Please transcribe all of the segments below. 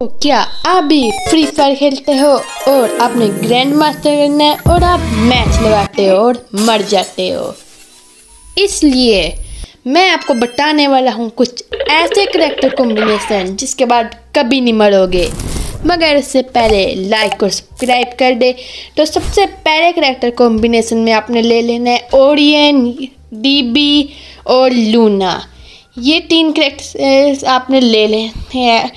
तो क्या आप भी फ्री फायर खेलते हो और आपने ग्रैंड मास्टर करना है और आप मैच लगाते हो और मर जाते हो? इसलिए मैं आपको बताने वाला हूँ कुछ ऐसे करेक्टर कॉम्बिनेशन जिसके बाद कभी नहीं मरोगे। मगर उससे पहले लाइक और सब्सक्राइब कर दे। तो सबसे पहले करेक्टर कॉम्बिनेशन में आपने ले लेना है ओरियन डीबी और लूना ये तीन करेक्टर आपने ले लेने हैं।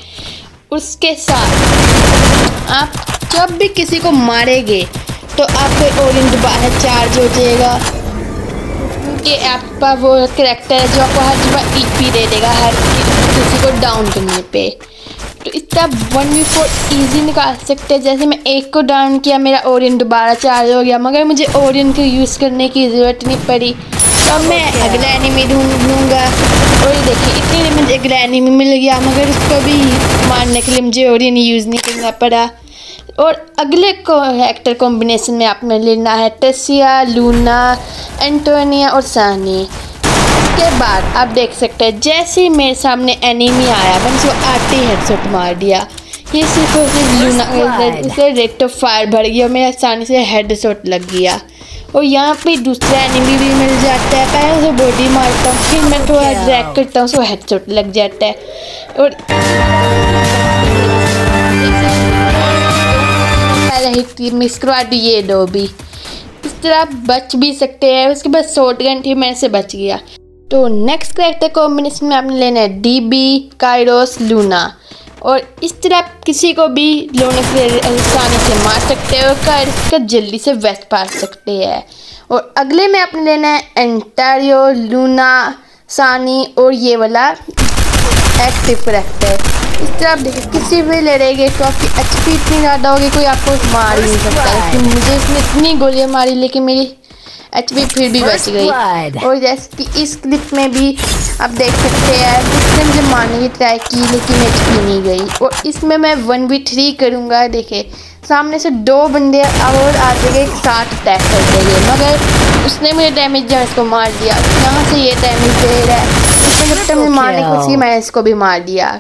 उसके साथ। आप जब भी किसी को मारेंगे तो आपके ओरियन दोबारा चार्ज हो जाएगा। कि आपका वो करेक्टर है जो आपको हर जगह ई पी दे देगा हर किसी को डाउन करने पे। तो इतना वन वी फोर ईजी निकाल सकते हैं। जैसे मैं एक को डाउन किया मेरा ओरियन दोबारा चार्ज हो गया मगर मुझे ओरियन को यूज़ करने की ज़रूरत नहीं पड़ी। तो मैं अगला एनिमी ढूंढ लूँगा देखिए इतनी मुझे अगला में मिल गया मगर उसको भी मारने के लिए मुझे और ओरियन यूज़ नहीं करना पड़ा। और अगले को एक्टर कॉम्बिनेशन में आपने लेना है टेसिया लूना एंटोनिया और सानी उसके बाद आप देख सकते हैं जैसे ही मेरे सामने एनिमी आया मैंने उसको आते ही हेडसेट मार दिया। ये सिर्फ़ और सिर्फ़ लूना उसे रेट ऑफ़ फायर भर गया और मेरा आसानी से हेड शॉट लग गया। और यहाँ पे दूसरा एनिमी भी मिल जाता है। पहले उसे बॉडी मारता हूँ फिर मैं थोड़ा ड्रैग करता हूँ उसको हेड शॉट लग जाता है। और ही करवा दी ये दो भी। इस तरह आप बच भी सकते हैं उसके बाद शॉर्ट गन थी मेरे से बच गया। तो नेक्स्ट करेक्टर कॉम्बिनेशन में आपने लेना है डी बी कायरोस लूना और इस तरह आप किसी को भी लोने से आसानी से मार सकते हो कर जल्दी से वेस्ट पा सकते हैं। और अगले में आपने लेना है एंटारियो लूना सानी और ये वाला एक्टिव करेक्टर इस तरह आप देखिए, किसी भी लड़ेगे तो आपकी एच इतनी ज़्यादा होगी, कोई आपको मार ही नहीं सकता। मुझे इसने इतनी गोलियाँ मारी, लेकिन मेरी एच पी फिर भी बच गई। और जैसे कि इस क्लिप में भी आप देख सकते हैं इसने मुझे मारने की ट्राई की लेकिन एच पी नहीं गई। और इसमें मैं वन वी थ्री करूँगा देखे। सामने से दो बंदे और आ जाएँगे एक साथ अटैक कर देंगे मगर उसने मुझे डैमेज दिया इसको मार दिया। यहाँ से ये डैमेज दे रहा है। उसने जब तक मुझे मारने की कोशिश मैंने इसको भी मार दिया।